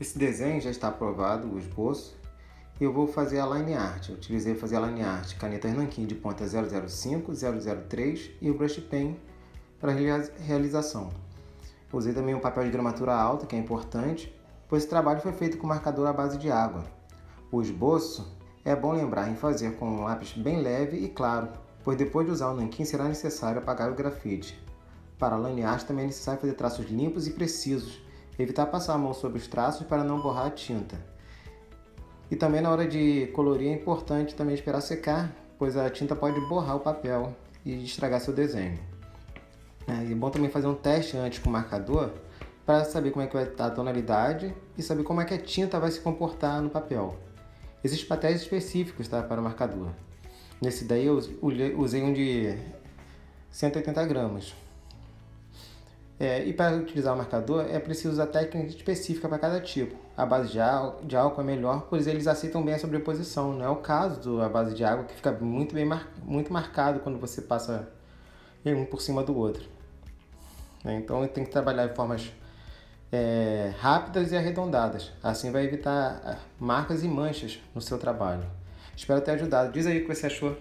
Esse desenho já está aprovado, o esboço, e eu vou fazer a line art. Eu utilizei fazer a line art caneta Nankin de ponta 005, 003 e o brush pen para realização. Usei também um papel de gramatura alta, que é importante, pois esse trabalho foi feito com marcador à base de água. O esboço é bom lembrar em fazer com um lápis bem leve e claro, pois depois de usar o nanquim será necessário apagar o grafite. Para a line art também é necessário fazer traços limpos e precisos, Evitar passar a mão sobre os traços para não borrar a tinta. E também na hora de colorir é importante também esperar secar, pois a tinta pode borrar o papel e estragar seu desenho. É, é bom também fazer um teste antes com o marcador para saber como é que vai estar a tonalidade e saber como é que a tinta vai se comportar no papel. Existem papéis específicos tá, para o marcador. Nesse daí eu usei um de 180 gramas. É, e para utilizar o marcador é preciso usar técnica específica para cada tipo. A base de, álcool, de álcool é melhor, pois eles aceitam bem a sobreposição. Não é o caso da base de água que fica muito, bem mar, muito marcado quando você passa um por cima do outro. É, então tem que trabalhar de formas é, rápidas e arredondadas. Assim vai evitar marcas e manchas no seu trabalho. Espero ter ajudado. Diz aí o que você achou.